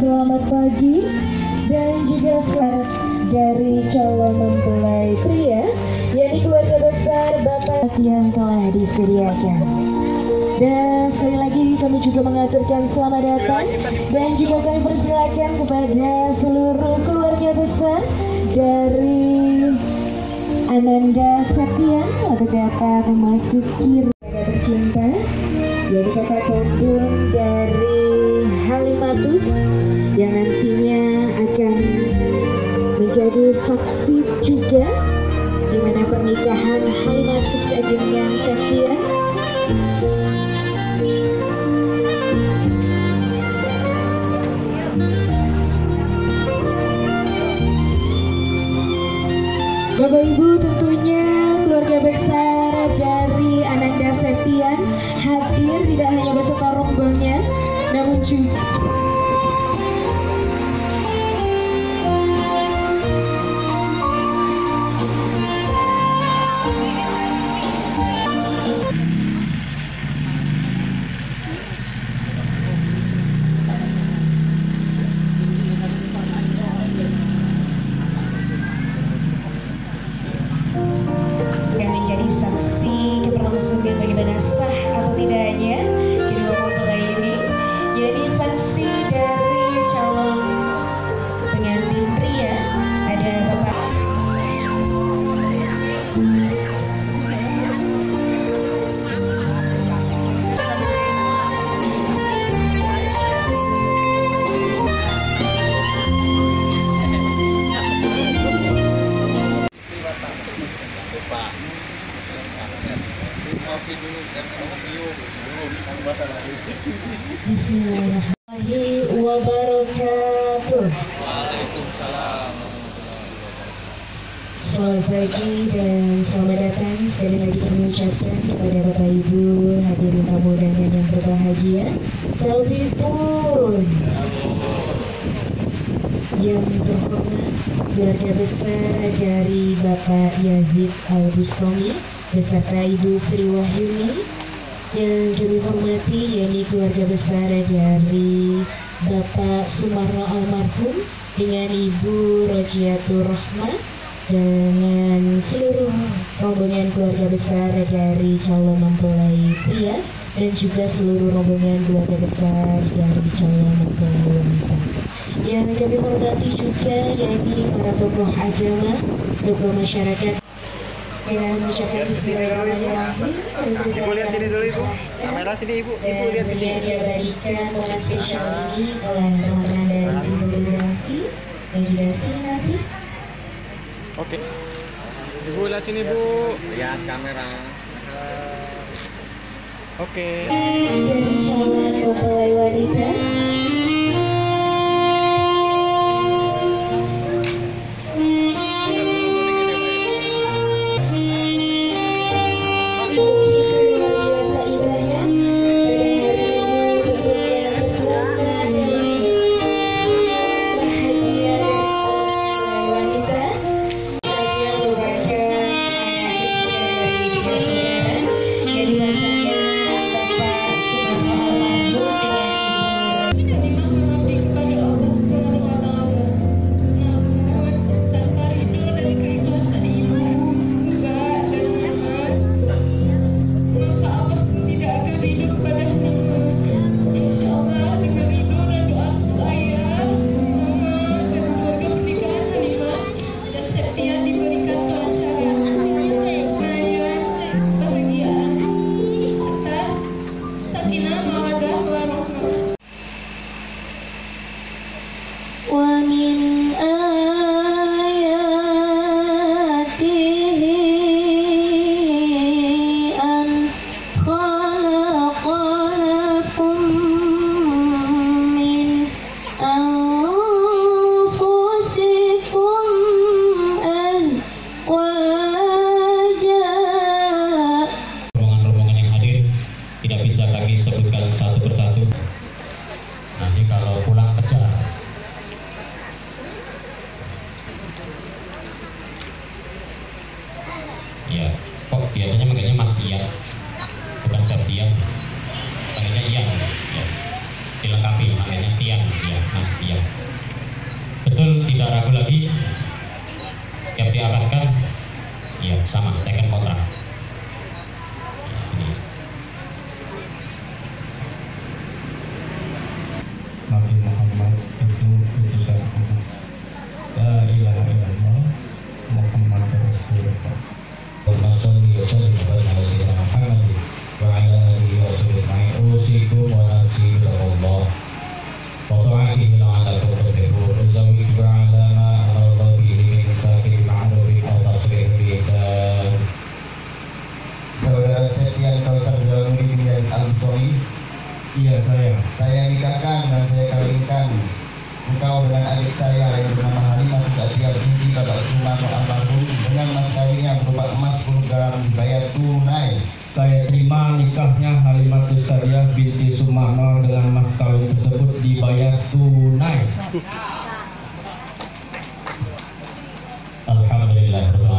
pagi dan juga selamat dari calon mempelai pria yakni keluarga besar Bapak yang telah disediakan. Dan sekali lagi kami juga mengaturkan selamat datang dan juga kami persilakan kepada seluruh keluarga besar dari Ananda Septian untuk dapat memasuki rada tercinta yaitu kakak kandung dari Halimatus yang nantinya akan menjadi saksi juga di mana pernikahan Halimatus dengan Septian Bapak Ibu tentunya keluarga besar dari Ananda Septian hadir tidak hanya beserta rombongan namun juga wabarakatuh Selamat pagi dan selamat datang. Sekali lagi kami ucapkan kepada Bapak Ibu hadirin tamu undangan yang berbahagia. Tauhidun yang terhormat keluarga besar dari Bapak Yazid Al Bustami beserta Ibu Sri Wahyuni. Yang kami hormati yakni keluarga besar dari Bapak Sumarno Almarhum dengan Ibu Rojiatur Rahma dengan seluruh rombongan keluarga besar dari calon mempelai pria dan juga seluruh rombongan keluarga besar dari calon mempelai wanita. Yang kami hormati juga yakni para tokoh agama, tokoh masyarakat. Ibu lihat sini dulu ibu. Kamera sini ibu. Ibu lihat sini. yang diabadikan momen spesial ini oleh teman-teman dari videografi dan juga sinematografi. Oke. Ibu lihat sini bu. Lihat kamera. Oke. Wanita kami sebutkan satu persatu. Nanti kalau pulang kejar. Ya, kok biasanya manggilnya Mas Ian, bukan Septian. Panggilnya Ian. Ya. Dilengkapi, manggilnya Tian, ya, Mas Ian. Betul, tidak ragu lagi. Siap diarahkan. Iya, sama, Iya saya. saya nikahkan dan saya kawinkan engkau dengan adik saya yang bernama Halimah Satia binti Bapak Sumarno almarhum dengan mas kawinnya berupa emas 10 gram dibayar tunai. Saya terima nikahnya Halimatus Sariyah binti Sumarno dengan mas kawin tersebut dibayar tunai. Alhamdulillah